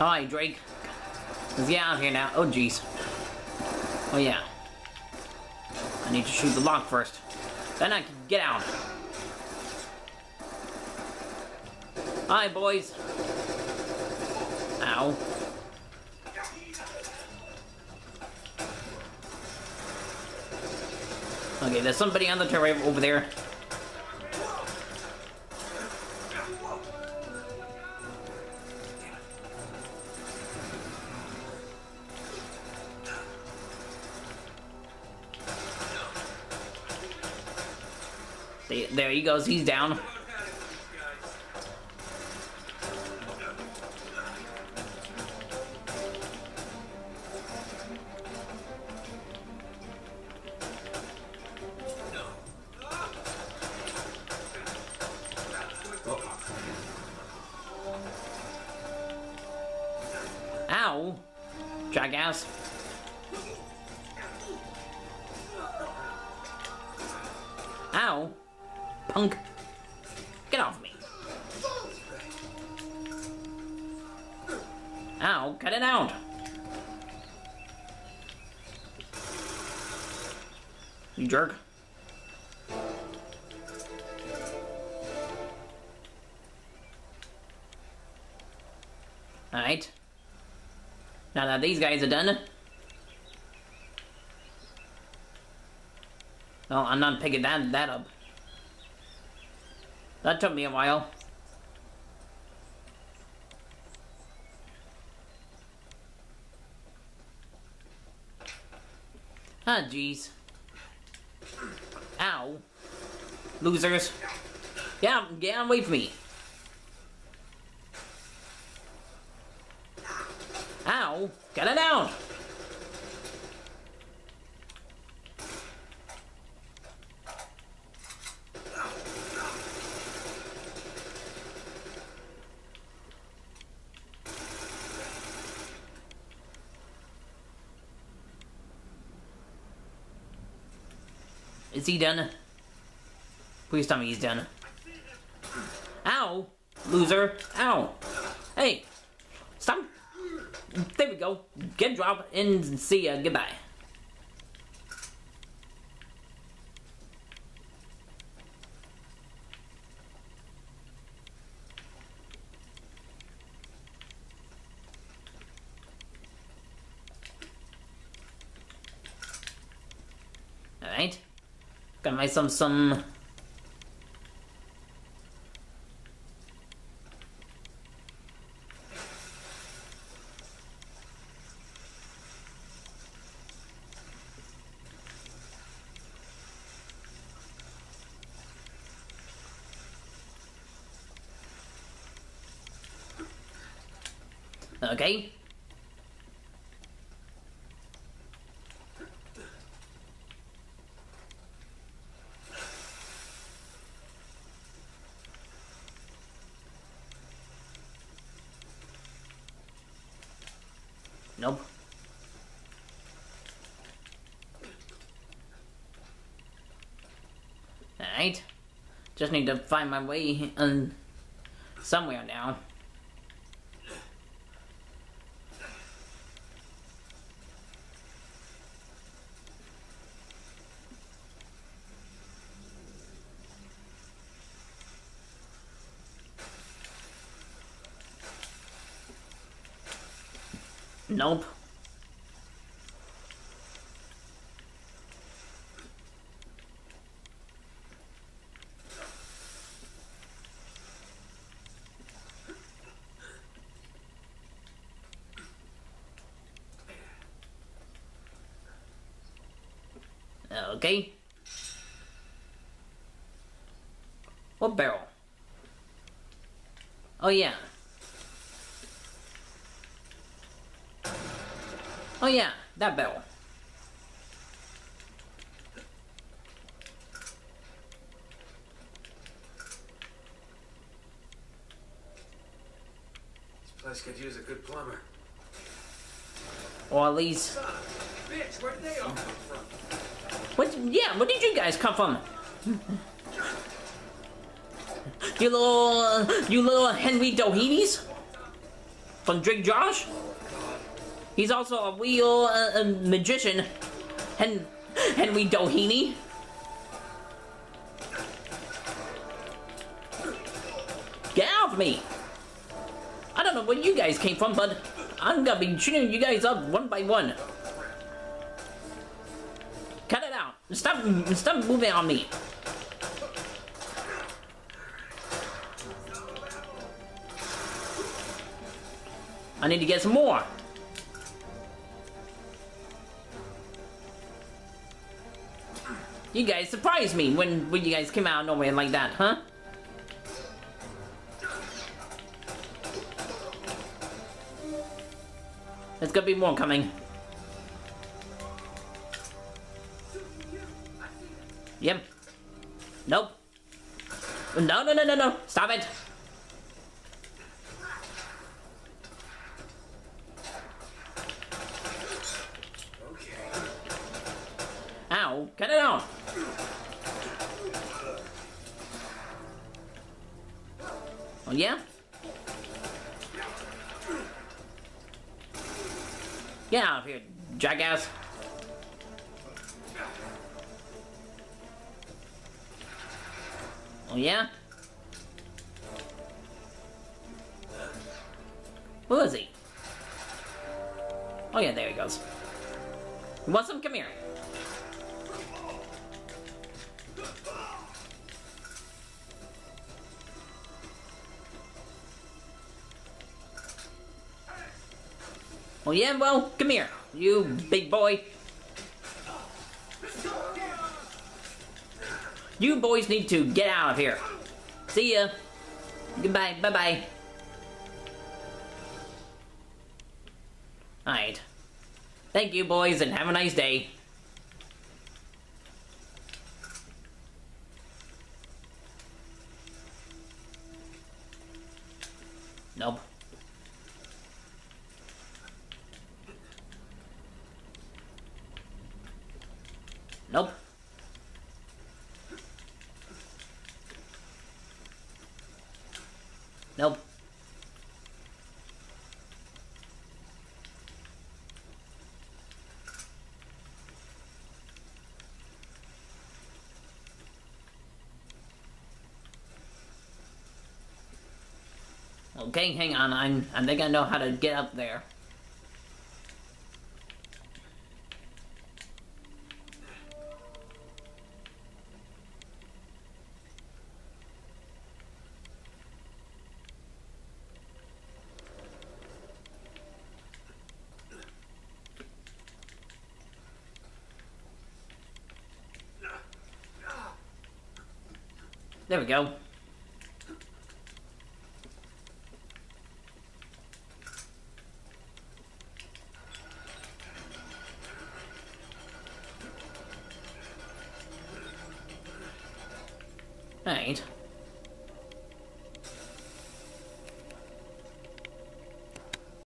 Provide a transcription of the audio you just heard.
Alright, Drake. Let's get out of here now. Oh, jeez. Oh, yeah. I need to shoot the lock first. Then I can get out. Hi, boys. Ow. Okay, there's somebody on the turret over there. There he goes, he's down. Ow! Jackass. Ow! Punk! Get off me! Ow, cut it out! You jerk. Alright. Now that these guys are done. Well, I'm not picking that, that up. That took me a while. Ah, jeez. Ow. Losers. Yeah, get away from me. Ow! Get it down! Is he done? Please tell me he's done. Ow! Loser! Ow! Hey! Stop! There we go. Get drop and see ya. Goodbye. Alright. Got myself some Okay. Nope. Alright. Just need to find my way somewhere now. Nope. Okay. What barrel? Oh yeah. Oh yeah, that bell. This place could use a good plumber. Or at least Son bitch, where did they all come from? What? Yeah, where did you guys come from? you little, you little Henry Doheenies? from Drake Josh. He's also a real uh, a magician. Hen Henry Doheny. Get off me! I don't know where you guys came from, but I'm gonna be shooting you guys up one by one. Cut it out. Stop, stop moving on me. I need to get some more. You guys surprised me when, when you guys came out of nowhere like that, huh? There's gonna be more coming. Yep. Nope. No, no, no, no, no. Stop it. Okay. Ow. Cut it out. Oh, yeah? Get out of here, jackass. Oh, yeah? Who is he? Oh, yeah, there he goes. You want some? Come here. Oh yeah, well, come here, you big boy. You boys need to get out of here. See ya. Goodbye, bye-bye. Alright. Thank you, boys, and have a nice day. Nope. Nope. Okay, hang on. I'm I think I know how to get up there. There we go. Alright.